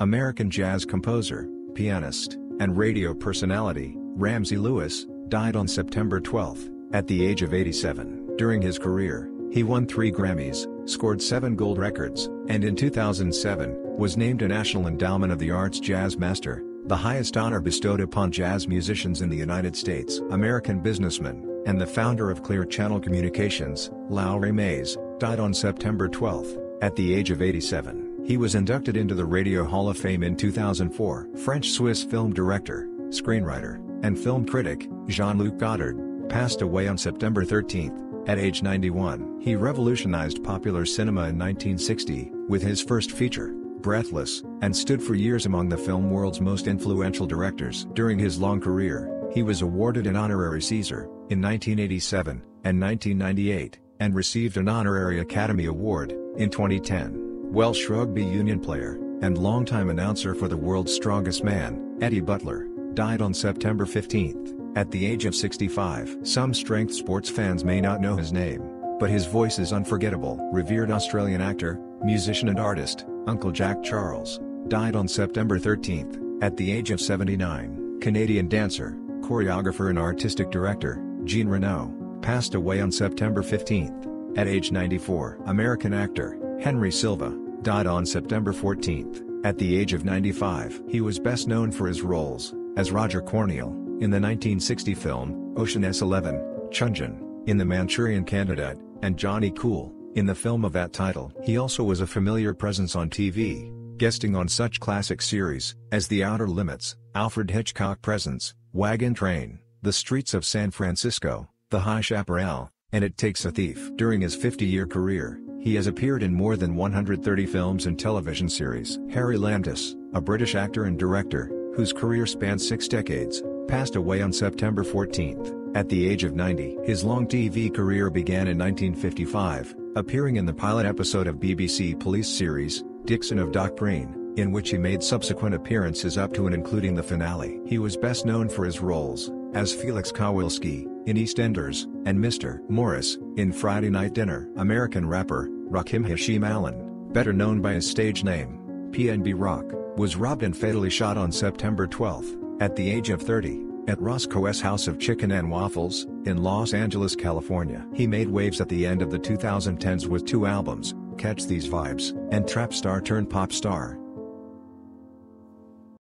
American jazz composer, pianist, and radio personality, Ramsey Lewis, died on September 12, at the age of 87. During his career, he won three Grammys, scored seven gold records, and in 2007, was named a National Endowment of the Arts Jazz Master, the highest honor bestowed upon jazz musicians in the United States. American businessman, and the founder of Clear Channel Communications, Lowry Mays, died on September 12, at the age of 87. He was inducted into the Radio Hall of Fame in 2004. French-Swiss film director, screenwriter, and film critic, Jean-Luc Godard, passed away on September 13, at age 91. He revolutionized popular cinema in 1960, with his first feature, Breathless, and stood for years among the film world's most influential directors. During his long career, he was awarded an honorary César, in 1987, and 1998, and received an honorary Academy Award, in 2010. Welsh rugby union player, and longtime announcer for the world's strongest man, Eddie Butler, died on September 15, at the age of 65. Some strength sports fans may not know his name, but his voice is unforgettable. Revered Australian actor, musician and artist, Uncle Jack Charles, died on September 13, at the age of 79. Canadian dancer, choreographer and artistic director, Jeanne Renaud, passed away on September 15, at age 94. American actor, Henry Silva, died on September 14, at the age of 95. He was best known for his roles, as Roger Corneal, in the 1960 film, Ocean's 11, Chunjin, in The Manchurian Candidate, and Johnny Cool, in the film of that title. He also was a familiar presence on TV, guesting on such classic series, as The Outer Limits, Alfred Hitchcock Presents, Wagon Train, The Streets of San Francisco, The High Chaparral, and It Takes a Thief. During his 50-year career, he has appeared in more than 130 films and television series. Harry Landis, a British actor and director, whose career spans six decades, passed away on September 14, at the age of 90. His long TV career began in 1955, appearing in the pilot episode of BBC police series, Dixon of Dock Green, in which he made subsequent appearances up to and including the finale. He was best known for his roles, as Felix Kowalski, in EastEnders, and Mr. Morris, in Friday Night Dinner. American rapper, Rakim Hasheem Allen, better known by his stage name, PNB Rock, was robbed and fatally shot on September 12, at the age of 30 at Roscoe's House of Chicken and Waffles, in Los Angeles, California. He made waves at the end of the 2010s with two albums, Catch These Vibes, and Trap Star turned Pop Star.